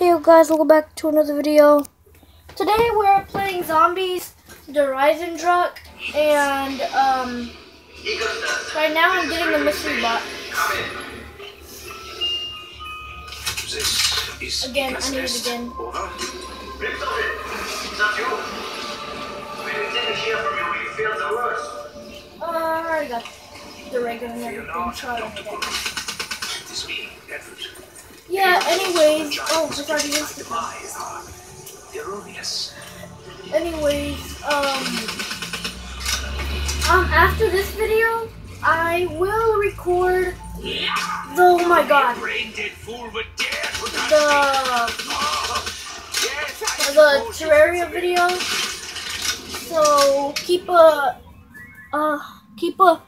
Hey you guys, welcome back to another video. Today we're playing Zombies, the Eisendrache, and um, right now I'm getting the mystery box. Again, I need it again. Over. Richtofen, is that you? We didn't hear from you. We feared the worst. Uh, I already got the regular and Fear everything, so I don't Yeah, anyways, oh, it's already against instant. demise are erroneous. Anyways, um, um, after this video, I will record the, oh my god, Brain-dead fool would dare put that the, the Terraria video. So keep a, uh, keep a,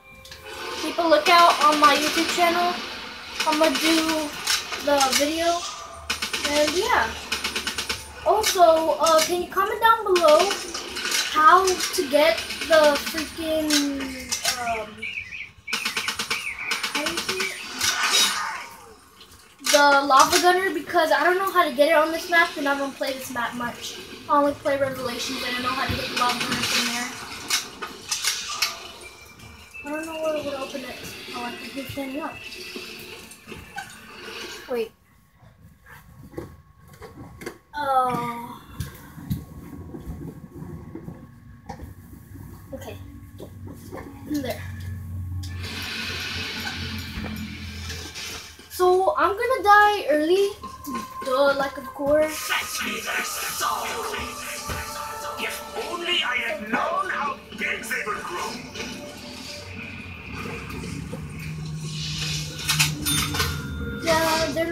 keep a lookout on my YouTube channel. I'm gonna do the video, and yeah. Also, uh, can you comment down below how to get the freaking um, the lava gunner because I don't know how to get it on this map and I don't play this map much. I only play Revelations and I don't know how to get the lava gunner from there. I don't know where it would open it. Oh, I think it's standing up. Wait. Oh. Okay. There. So I'm gonna die early. Duh, like of course. If only I had known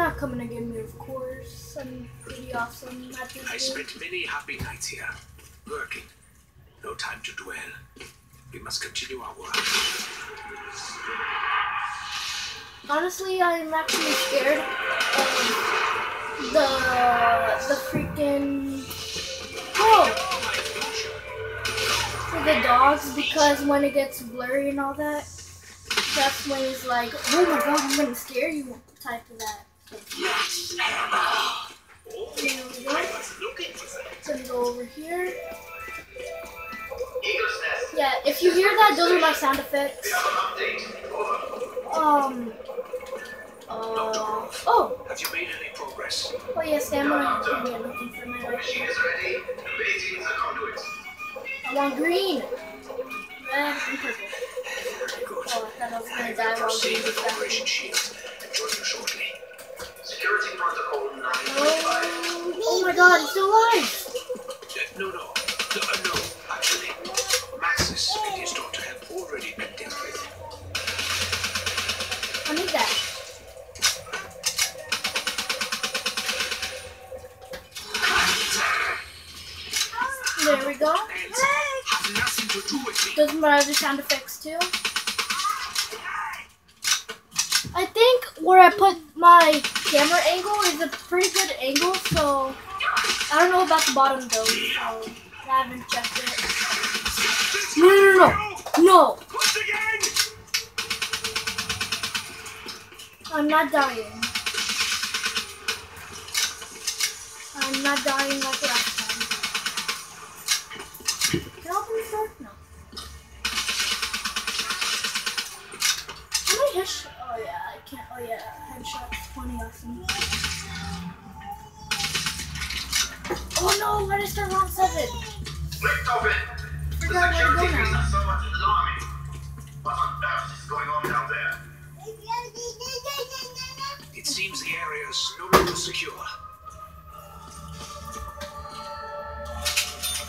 not coming to get me, of course. I'm pretty awesome at this I game. spent many happy nights here, working. No time to dwell. We must continue our work. Honestly, I'm actually scared of the the freaking oh for the dogs because when it gets blurry and all that, that's when it's like, oh my god, I'm gonna scare you type of that. There we go. looking for them. Gonna go over here. Yeah, if you hear that, those are my sound effects. Have an update. Over. Um. Uh, oh, Have you made any progress? oh yes, stamina. I can get looking for my Machine is ready. The conduit. I want green, red, and purple. Very good. Oh, I thought I was gonna die while doing with Oh, my God, he's still alive. No, no. No, uh, no, actually. Maxis and his daughter have already been dealt with. I need that. There we go. And have nothing to do with me. Those are my other sound effects too. I think where I put my camera angle is a pretty good angle, so I don't know about the bottom though, so I haven't checked it. No, no, no, no! I'm not dying. I'm not dying like last Oh no, why did I start round 7? Richtofen. The Forgot where to go security is now. somewhat alarming. What on earth is going on down there? It seems the area is no longer secure.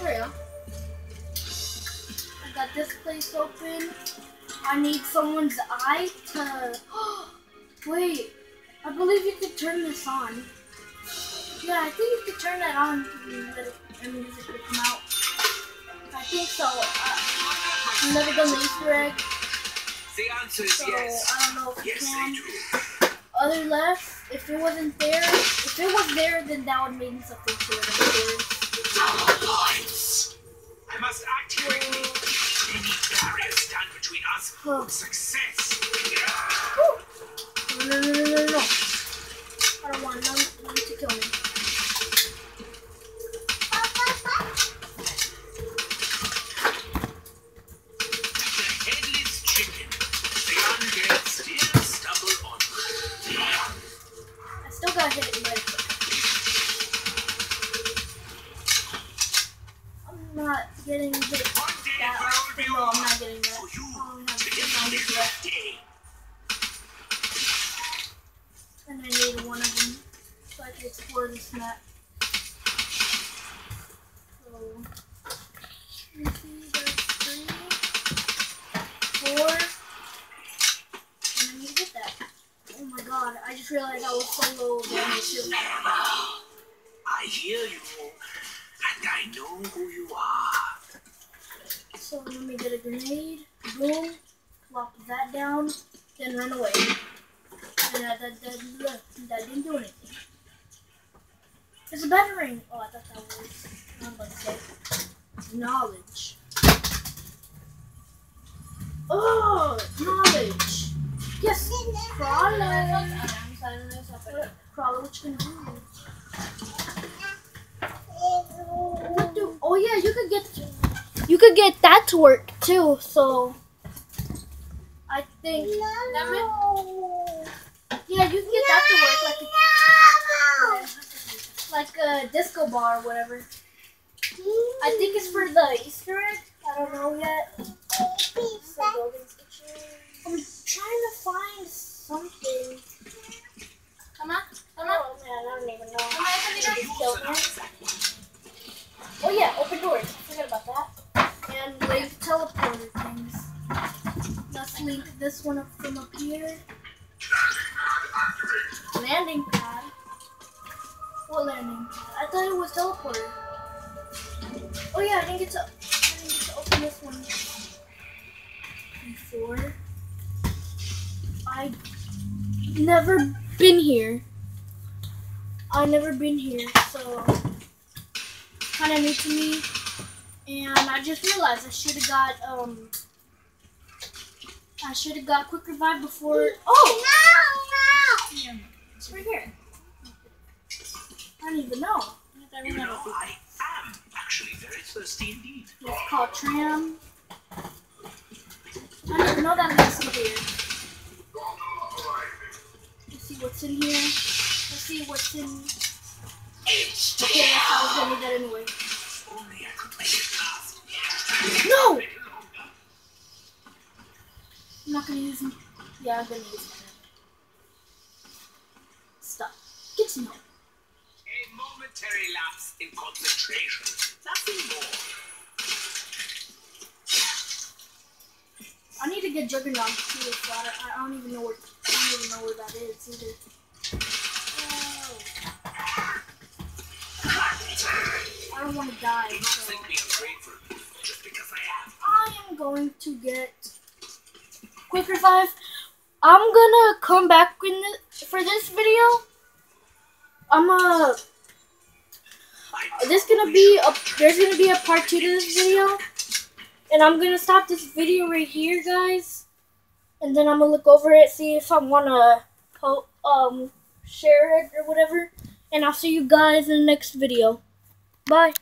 There we go. I got this place open. I need someone's eye to. Wait, I believe you could turn this on. Yeah, I think you could turn that on and let it- and music would come out. I think so. I, I've never done the Easter egg, The answer is so yes. I don't know if you Yes, can. they do. Other less, if it wasn't there, if it was there, then that would mean something to it. Points. I must act quickly. Any barriers stand between us and success. Woo! No, no, no, no, no, I'm not getting that will often. be No, I'm not getting that. Oh, we have to two get on zombies this left, day. and I need one of them so I can explore this map. So, me see, there's three, four, and I need to get that. Oh my god, I just realized I was so low too. I hear you, and I know who you are. So let me get a grenade, boom, plop that down, then run away. And that, that, that, that, that didn't do anything. It's a battering. Oh, I thought that was, I was about to say, knowledge. Oh, knowledge. Crawler. Crawler, you gonna do? Oh yeah, you could get you could get that to work too. So I think no. yeah, you can get that to work like a, like a disco ball or whatever. I think it's for the Easter egg. I don't know yet. So Logan's Kitchen. I'm trying to find something. Come on, come on. Oh man, I don't even know. Come on, To come on. use that Oh yeah, open doors. Forget about that. And link teleporter things. Let's link this one up from up here. Landing pad. What landing pad? I thought it was teleporter. Oh yeah, I didn't get to. I didn't get to open this one before. I never been here. I've never been here, so kind of new to me, and I just realized I should have got um. I should have got a quick revive before. Oh, yeah, it's right here. I don't even know. I You don't know, know. I am actually very thirsty indeed. It's called tram. I don't even know that leads to here. Let's see what's in here. Let's see what's in. It's Okay, I was gonna need that anyway. Only I could make it last. No! A little longer. I'm not gonna use them. Yeah, I'm gonna use them. Stop. Get to know. A momentary lapse in concentration. Nothing more. I need to get Juggernaut too, so I, I don't even know where I don't even know where that is either. Oh. I don't want to die, so think me ungrateful just because I am. I am going to get quick revive. I'm gonna come back in the, for this video. I'm I there's gonna be a there's gonna be a part two to this video, and I'm gonna stop this video right here, guys, and then I'm gonna look over it, see if I wanna po- um share it or whatever, and I'll see you guys in the next video. Bye.